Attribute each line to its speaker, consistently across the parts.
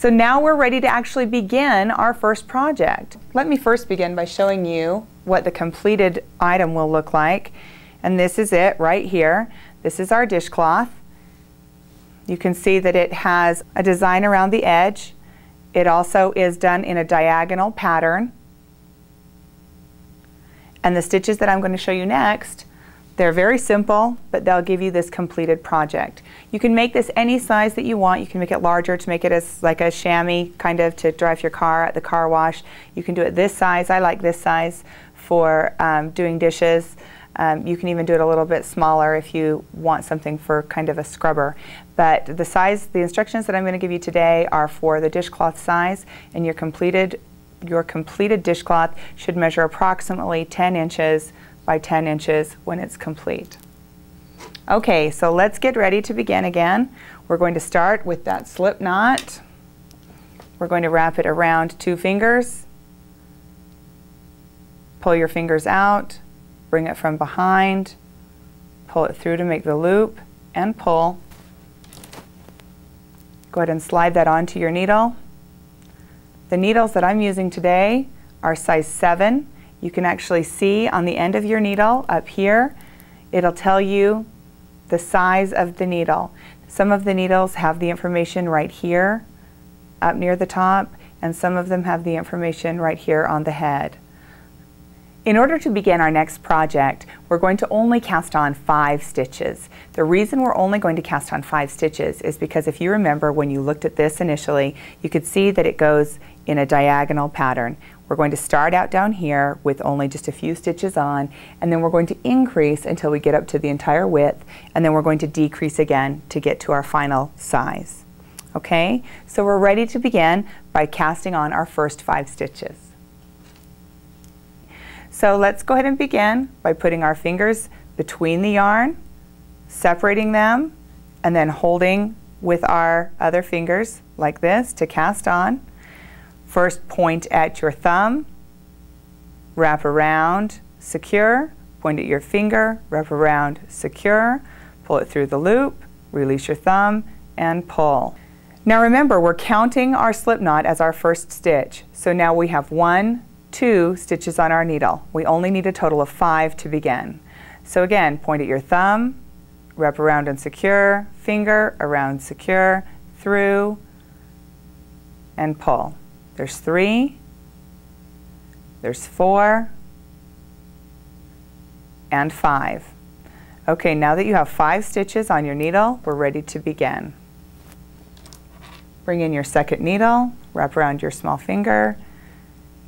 Speaker 1: So now we're ready to actually begin our first project. Let me first begin by showing you what the completed item will look like. And this is it right here. This is our dishcloth. You can see that it has a design around the edge. It also is done in a diagonal pattern. And the stitches that I'm going to show you next, they're very simple, but they'll give you this completed project. You can make this any size that you want. You can make it larger to make it as like a chamois kind of to drive your car at the car wash. You can do it this size. I like this size for um, doing dishes. Um, you can even do it a little bit smaller if you want something for kind of a scrubber. But the size, the instructions that I'm going to give you today are for the dishcloth size and your completed, your completed dishcloth should measure approximately 10 inches by 10 inches when it's complete. Okay, so let's get ready to begin again. We're going to start with that slip knot. We're going to wrap it around two fingers. Pull your fingers out bring it from behind, pull it through to make the loop, and pull. Go ahead and slide that onto your needle. The needles that I'm using today are size 7. You can actually see on the end of your needle up here, it'll tell you the size of the needle. Some of the needles have the information right here up near the top, and some of them have the information right here on the head. In order to begin our next project, we're going to only cast on five stitches. The reason we're only going to cast on five stitches is because if you remember when you looked at this initially, you could see that it goes in a diagonal pattern. We're going to start out down here with only just a few stitches on, and then we're going to increase until we get up to the entire width, and then we're going to decrease again to get to our final size. Okay, so we're ready to begin by casting on our first five stitches. So let's go ahead and begin by putting our fingers between the yarn, separating them, and then holding with our other fingers like this to cast on. First point at your thumb, wrap around, secure, point at your finger, wrap around, secure, pull it through the loop, release your thumb, and pull. Now remember, we're counting our slip knot as our first stitch. So now we have one, two stitches on our needle. We only need a total of five to begin. So again, point at your thumb, wrap around and secure, finger around secure, through, and pull. There's three, there's four, and five. Okay, now that you have five stitches on your needle, we're ready to begin. Bring in your second needle, wrap around your small finger,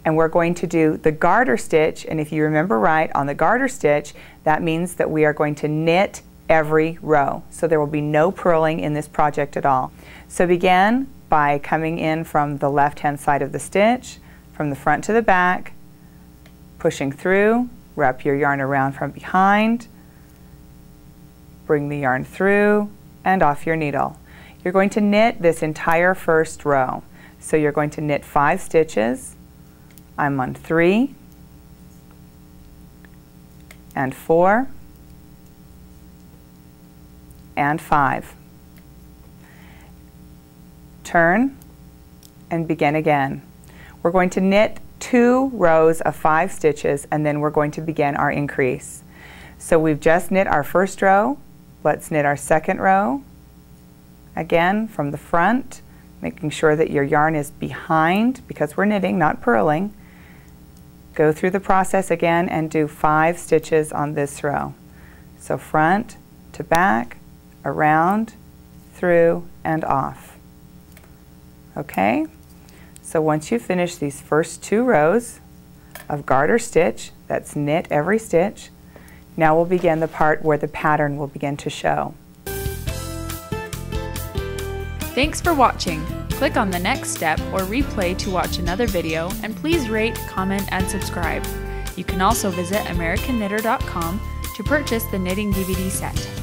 Speaker 1: and we're going to do the garter stitch. And if you remember right on the garter stitch that means that we are going to knit every row. So there will be no purling in this project at all. So begin by coming in from the left hand side of the stitch from the front to the back pushing through wrap your yarn around from behind bring the yarn through and off your needle. You're going to knit this entire first row. So you're going to knit five stitches I'm on three and four and five. Turn and begin again. We're going to knit two rows of five stitches and then we're going to begin our increase. So we've just knit our first row. Let's knit our second row. Again from the front, making sure that your yarn is behind because we're knitting, not purling. Go through the process again and do five stitches on this row. So front to back, around, through, and off. Okay? So once you finish these first two rows of garter stitch, that's knit every stitch, now we'll begin the part where the pattern will begin to show.
Speaker 2: Thanks for watching. Click on the next step or replay to watch another video and please rate, comment, and subscribe. You can also visit AmericanKnitter.com to purchase the knitting DVD set.